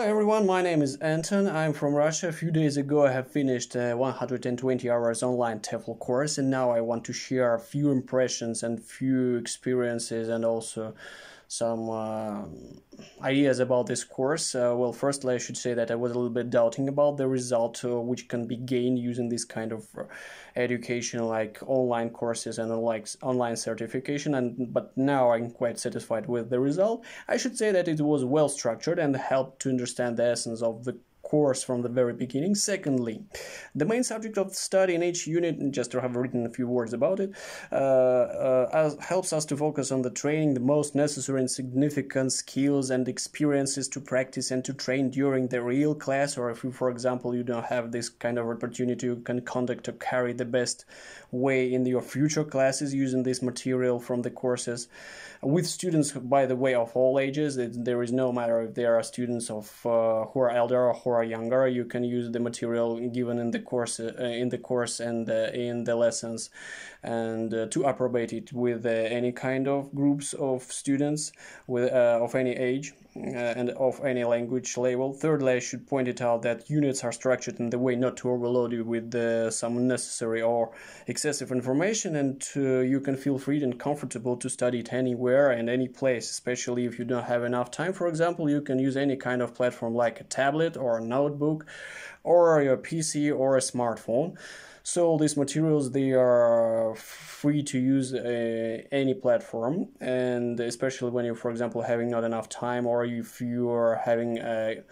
everyone, my name is Anton. I'm from Russia. A few days ago, I have finished a 120 hours online TEFL course, and now I want to share a few impressions and few experiences and also some uh, ideas about this course. Uh, well, firstly, I should say that I was a little bit doubting about the result uh, which can be gained using this kind of uh, education, like online courses and like online certification. And but now I'm quite satisfied with the result. I should say that it was well structured and helped to understand the essence of the course from the very beginning. Secondly, the main subject of the study in each unit, just to have written a few words about it, uh, uh, helps us to focus on the training, the most necessary and significant skills and experiences to practice and to train during the real class. Or if you, for example, you don't have this kind of opportunity, you can conduct or carry the best way in your future classes using this material from the courses. With students, by the way, of all ages, it, there is no matter if there are students of uh, who are elder or who are younger you can use the material given in the course uh, in the course and uh, in the lessons and uh, to appropriate it with any kind of groups of students with of any age and of any language level. Thirdly, I should point it out that units are structured in the way not to overload you with some unnecessary or excessive information, and you can feel free and comfortable to study it anywhere and any place, especially if you don't have enough time. For example, you can use any kind of platform like a tablet or notebook or your PC or a smartphone. So these materials they are free to use uh, any platform, and especially when you're, for example, having not enough time, or if you are having a,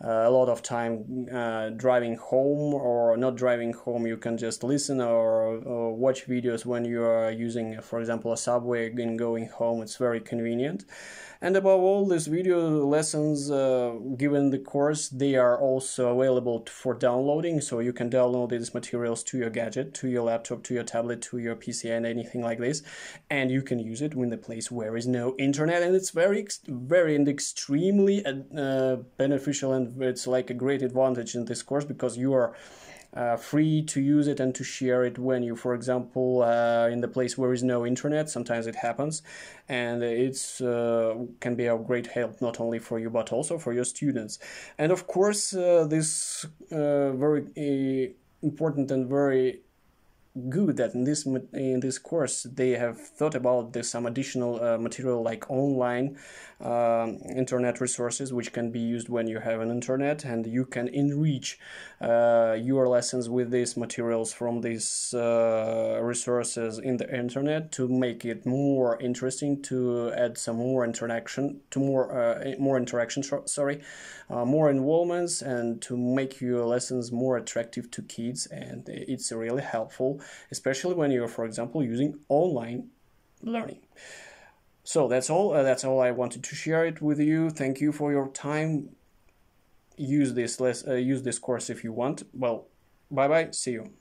a lot of time uh, driving home or not driving home, you can just listen or, or watch videos when you are using, for example, a subway and going home. It's very convenient. And above all, these video lessons uh, given the course, they are also available for downloading. So you can download these materials to your gadget, to your laptop, to your tablet, to your PC, and anything like this. And you can use it in the place where is no internet. And it's very, very and extremely uh, beneficial, and it's like a great advantage in this course because you are uh, free to use it and to share it when you, for example, uh, in the place where is no internet. Sometimes it happens, and it's uh, can be of great help not only for you but also for your students. And of course, uh, this uh, very uh, important and very good that in this in this course they have thought about this, some additional uh, material like online um, internet resources which can be used when you have an internet and you can enrich uh, your lessons with these materials from these uh, resources in the internet to make it more interesting to add some more interaction to more uh, more interaction sorry uh, more involvements and to make your lessons more attractive to kids and it's really especially when you're, for example, using online learning. So that's all. Uh, that's all I wanted to share it with you. Thank you for your time. Use this less. Uh, use this course if you want. Well, bye bye. See you.